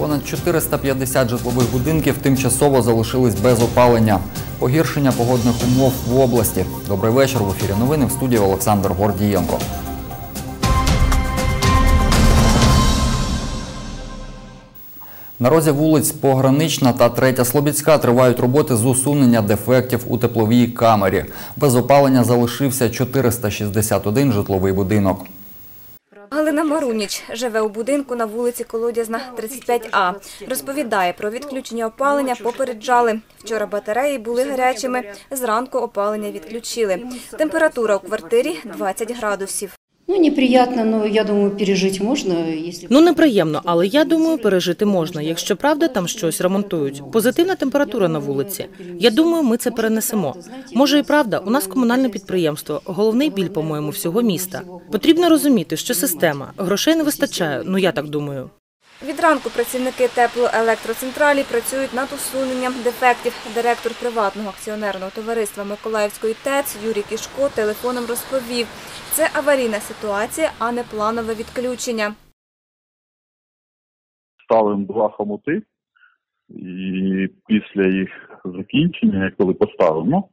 Понад 450 житлових будинків тимчасово залишились без опалення. Погіршення погодних умов в області. Добрий вечір. В ефірі новини в студії Олександр Гордієнко. На розі вулиць Погранична та Третя Слобідська тривають роботи з усунення дефектів у тепловій камері. Без опалення залишився 461 житловий будинок. Галина Маруніч живе у будинку на вулиці Колодязна, 35А. Розповідає, про відключення опалення попереджали. Вчора батареї були гарячими, зранку опалення відключили. Температура у квартирі 20 градусів. Ну, неприятно, але я думаю, пережити можна. Якщо... Ну неприємно, але я думаю, пережити можна, якщо правда там щось ремонтують. Позитивна температура на вулиці. Я думаю, ми це перенесемо. Може і правда, у нас комунальне підприємство, головний біль, по-моєму, всього міста. Потрібно розуміти, що система грошей не вистачає. Ну я так думаю. Від ранку працівники теплоелектроцентралі працюють над усуненням дефектів. Директор приватного акціонерного товариства Миколаївської ТЕЦ Юрій Кішко телефоном розповів, це аварійна ситуація, а не планове відключення. ставимо два хомути, і після їх закінчення, коли поставимо,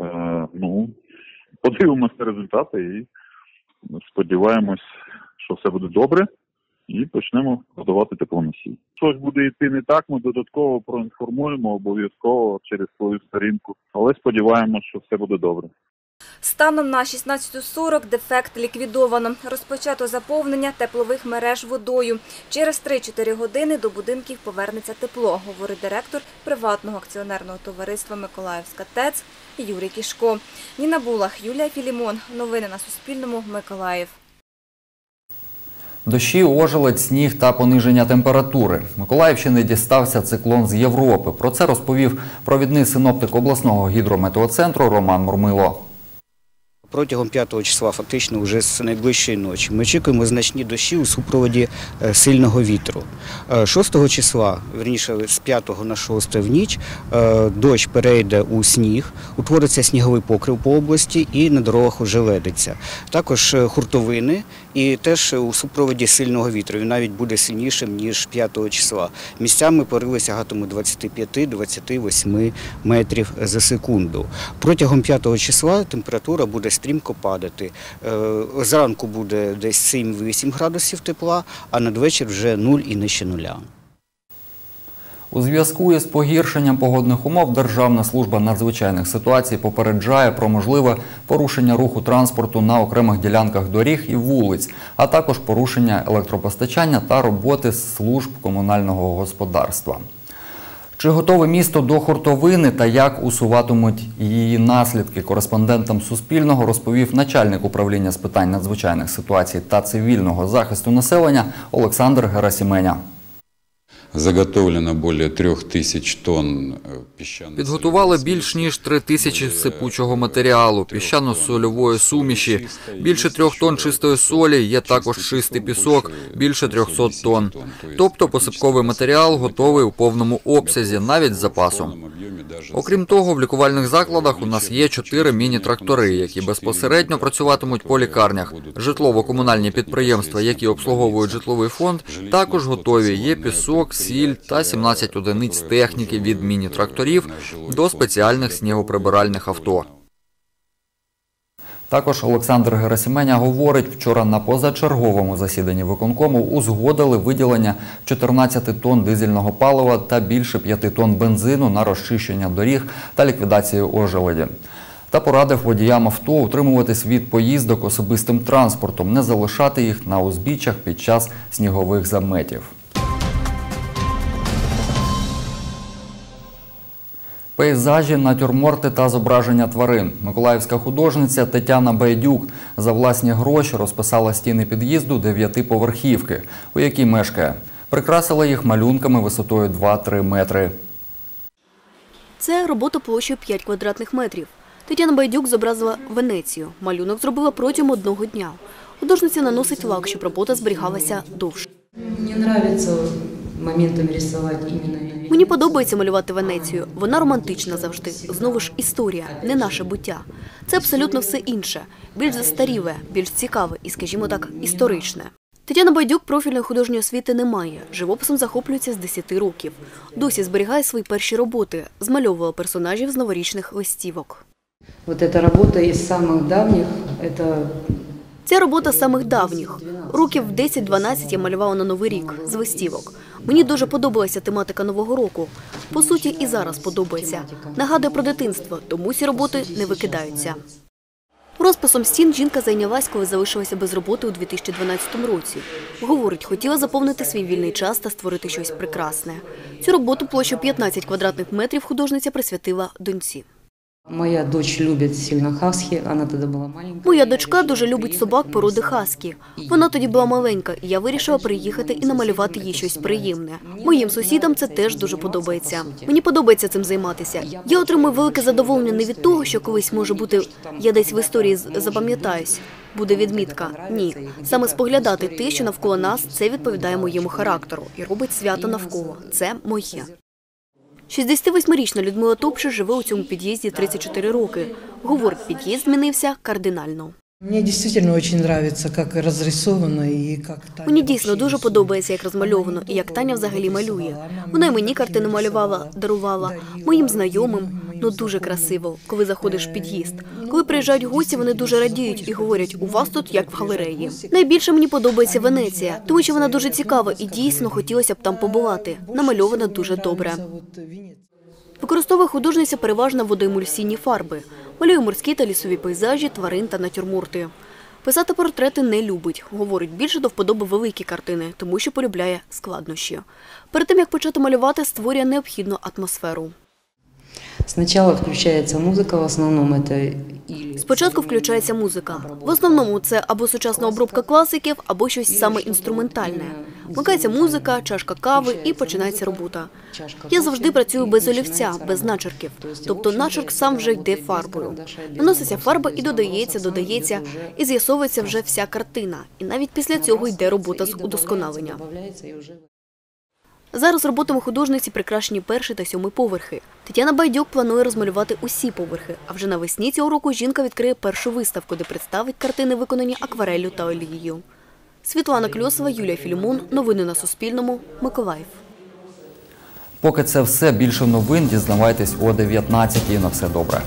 е, ну, подивимося результати і сподіваємось, що все буде добре, і почнемо подавати теплоносій. Щось буде йти не так, ми додатково проінформуємо обов'язково через свою сторінку, але сподіваємося, що все буде добре. Станом на 16.40 дефект ліквідовано. Розпочато заповнення теплових мереж водою. Через 3-4 години до будинків повернеться тепло, говорить директор приватного акціонерного товариства Миколаївська ТЕЦ Юрій Кішко. Ніна Булах, Юлія Філімон. Новини на Суспільному. Миколаїв. Дощі, ожеледь, сніг та пониження температури. Миколаївщини дістався циклон з Європи. Про це розповів провідний синоптик обласного гідрометеоцентру Роман Мурмило. Протягом 5 числа, фактично, вже з найближчої ночі, ми очікуємо значні дощі у супроводі е, сильного вітру. Е, 6 числа, верніше з 5 на 6 в ніч, е, дощ перейде у сніг, утвориться сніговий покрив по області і на дорогах уже ледиться. Також е, хуртовини і теж у супроводі сильного вітру. Він навіть буде сильнішим, ніж 5 числа. Місцями пориви сягатимуть 25-28 метрів за секунду. Протягом 5 числа температура буде стрімко падати. Е, Зранку буде десь 7-8 градусів тепла, а надвечір вже 0 і нижче нуля. У зв'язку із погіршенням погодних умов Державна служба надзвичайних ситуацій попереджає про можливе порушення руху транспорту на окремих ділянках доріг і вулиць, а також порушення електропостачання та роботи служб комунального господарства. Чи готове місто до хуртовини та як усуватимуть її наслідки кореспондентам Суспільного розповів начальник управління з питань надзвичайних ситуацій та цивільного захисту населення Олександр Герасіменя. Заготовлено более трех тисяч тонн е, піщано Підготували більш ніж три тисячі сипучого матеріалу, піщано-сольової суміші, більше трьох тонн чистої солі, є також чистий пісок, більше 300 тонн. Тобто посипковий матеріал готовий у повному обсязі, навіть з запасом. Окрім того, в лікувальних закладах у нас є чотири міні-трактори, які безпосередньо працюватимуть по лікарнях. Житлово-комунальні підприємства, які обслуговують житловий фонд, також готові. Є пісок, сіль та 17 одиниць техніки від міні-тракторів до спеціальних снігоприбиральних авто. Також Олександр Герасименя говорить, вчора на позачерговому засіданні виконкому узгодили виділення 14 тонн дизельного палива та більше 5 тонн бензину на розчищення доріг та ліквідацію ожеледі. Та порадив водіям авто утримуватись від поїздок особистим транспортом, не залишати їх на узбіччях під час снігових заметів. Пейзажі, натюрморти та зображення тварин. Миколаївська художниця Тетяна Байдюк за власні гроші розписала стіни під'їзду дев'ятиповерхівки, у якій мешкає. Прикрасила їх малюнками висотою 2-3 метри. Це робота площею 5 квадратних метрів. Тетяна Байдюк зобразила Венецію. Малюнок зробила протягом одного дня. Художниця наносить лак, щоб робота зберігалася довше. Мне нравится моментами рисовать именно Мені подобається малювати Венецію. Вона романтична завжди. Знову ж історія, не наше буття. Це абсолютно все інше, більш застаріле, більш цікаве і, скажімо так, історичне. Тетяна Байдюк профільної художньої освіти не має. Живописом захоплюється з 10 років. Досі зберігає свої перші роботи, змальовувала персонажів з новорічних листівок. Вот эта работа из самых давних, это Ця робота з самих давніх. Років в 10-12 я малювала на Новий рік з листівок. Мені дуже подобалася тематика Нового року. По суті, і зараз подобається. Нагадує про дитинство, тому ці роботи не викидаються. Розписом стін жінка зайнялась, коли залишилася без роботи у 2012 році. Говорить, хотіла заповнити свій вільний час та створити щось прекрасне. Цю роботу площу 15 квадратних метрів художниця присвятила доньці. Моя дочь любит сильно хаски, она тогда была маленькая. Моя дочка дуже любить собак породи хаскі. Вона тоді була маленька, і я вирішила приїхати і намалювати їй щось приємне. Моїм сусідам це теж дуже подобається. Мені подобається цим займатися. Я отримую велике задоволення не від того, що колись може бути я десь в історії запам'ятаюсь. Буде відмітка. Ні, саме споглядати те, що навколо нас, це відповідає моєму характеру і робить свято навколо. Це моє. 68-річна Людмила Топша живе у цьому під'їзді 34 роки. Говорить, під'їзд змінився кардинально. Мені дійсно дуже подобається, як розрисовано і як Таня Мені дійсно дуже подобається, як розмальовано і як Таня взагалі малює. Вона й мені картини малювала, дарувала моїм знайомим. Ну дуже красиво, коли заходиш в під'їзд. Коли приїжджають гості, вони дуже радіють і говорять: у вас тут як в галереї. Найбільше мені подобається Венеція, тому що вона дуже цікава і дійсно хотілося б там побувати. Намальована дуже добре. Використовує художниця переважно водоемульсійні фарби. Малює морські та лісові пейзажі, тварин та натюрморти. Писати портрети не любить. Говорить, більше до вподоби великі картини, тому що полюбляє складнощі. Перед тим, як почати малювати, створює необхідну атмосферу. Сначала включается музыка, в основном это. Спочатку включається музика. В основному це або сучасна обробка класиків, або щось саме інструментальне. Вмикається музика, чашка кави і починається робота. Я завжди працюю без олівця, без начерків. Тобто начерк сам вже йде фарбою. Наноситься фарба і додається, додається, і з'ясовується вже вся картина. І навіть після цього йде робота з удосконалення. Зараз роботами художниці прикрашені перший та сьомий поверхи. Тетяна Байдюк планує розмалювати усі поверхи. А вже навесні цього року жінка відкриє першу виставку, де представить картини, виконані аквареллю та олією. Світлана Кльосова, Юлія Філімон. Новини на Суспільному. Миколаїв. Поки це все більше новин, дізнавайтесь о 19 На все добре.